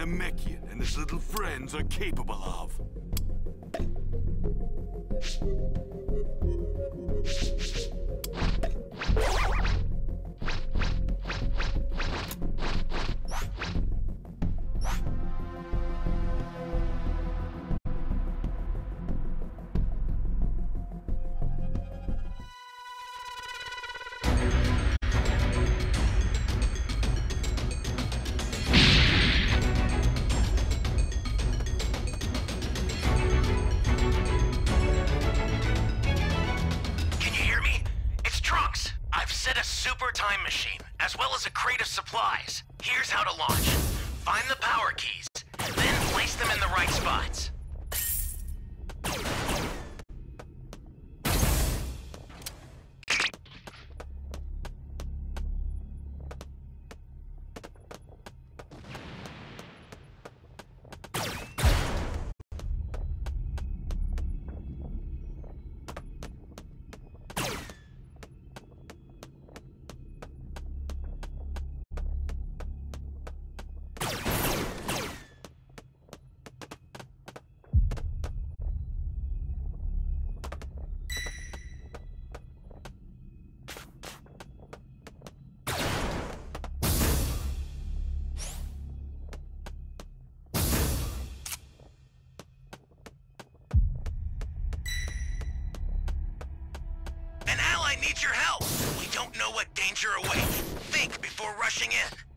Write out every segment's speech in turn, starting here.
Namekian and his little friends are capable of. A super time machine, as well as a crate of supplies. Here's how to launch. Find the power keys, then place them in the right spots. Needs your help. We don't know what danger awaits. Think before rushing in.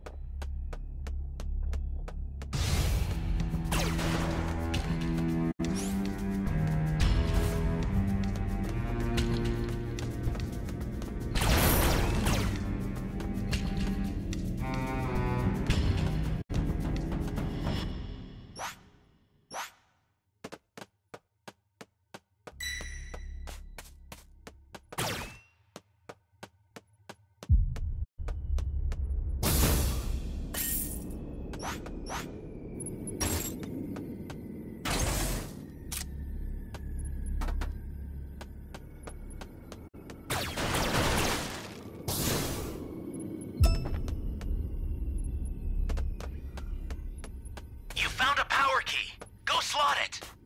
It.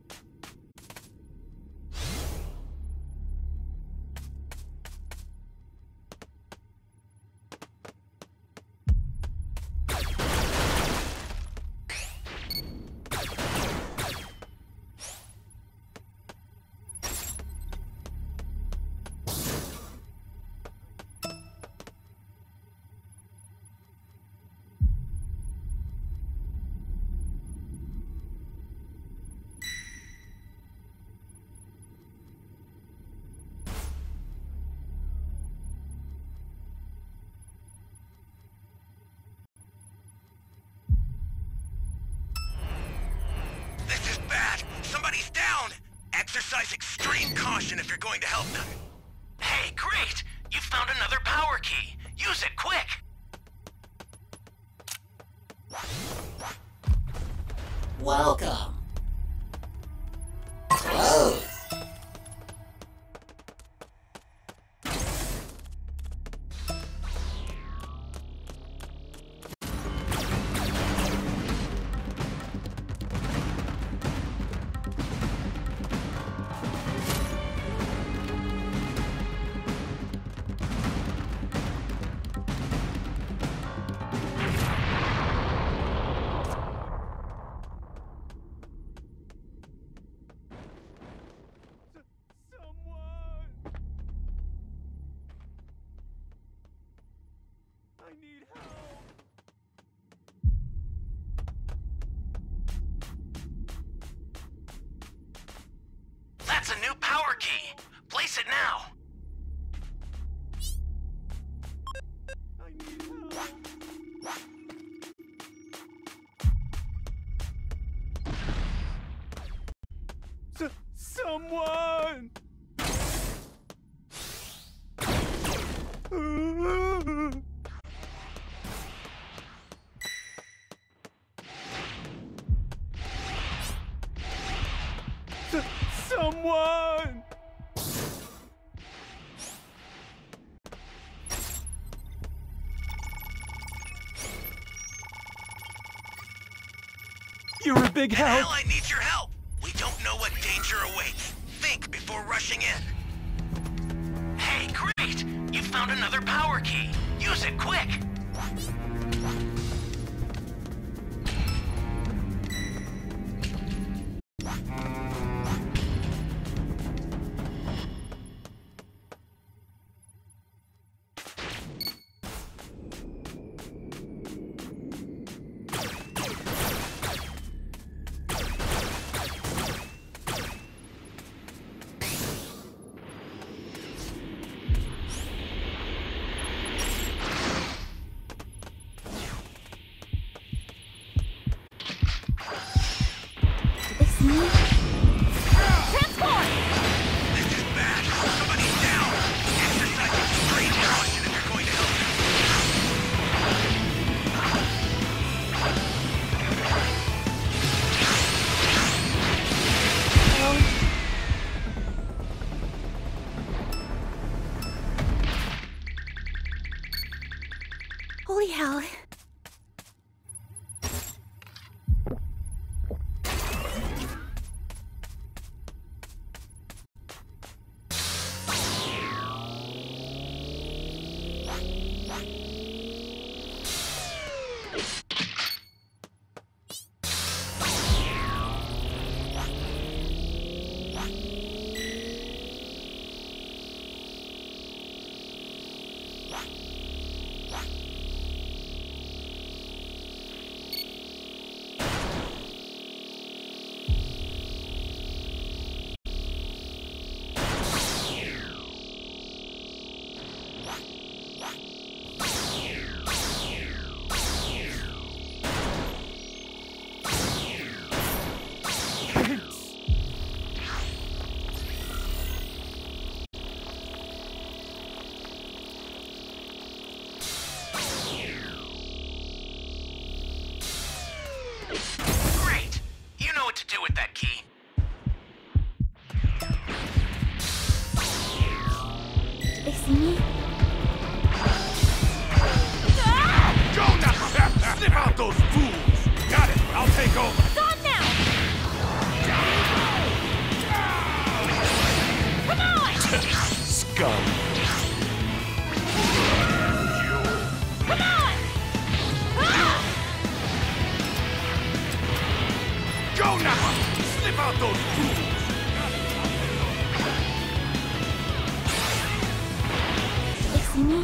Bad. Somebody's down. Exercise extreme caution if you're going to help them. Hey, great! You found another power key. Use it quick. Welcome. Close. Someone! Someone! You're a big help. Ally needs your help. Danger awaits. Think before rushing in. Hey, great! You found another power key. Use it quick! Scum. Come on! Ah! Go now! Snip out those fools! They see me?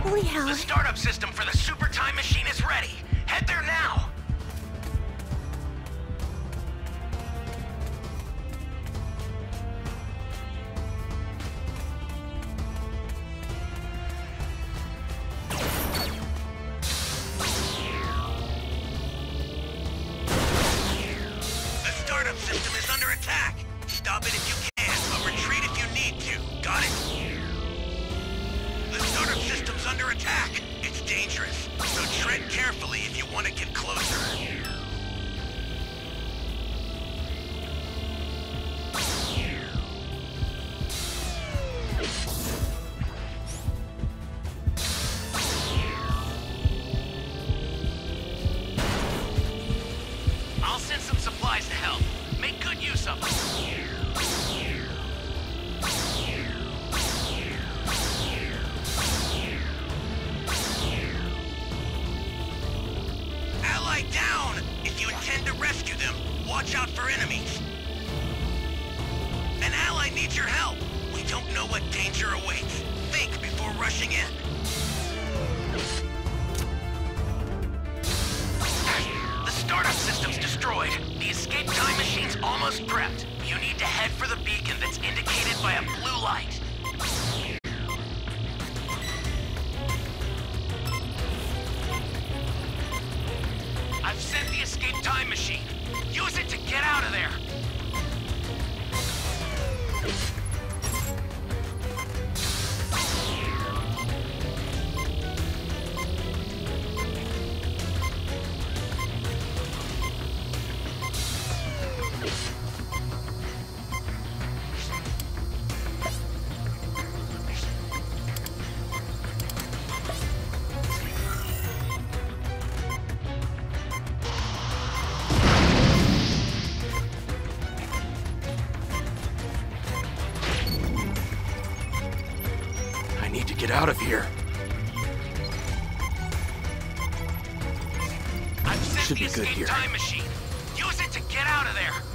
Holy hell. The startup system for the super time machine it if you Down! If you intend to rescue them, watch out for enemies. An ally needs your help. We don't know what danger awaits. Think before rushing in. The startup system's destroyed. The escape time machine's almost prepped. You need to head for the beacon that's indicated by a blue light. To get out of there. Get out of here. I've sent Should the be good here. time machine. Use it to get out of there.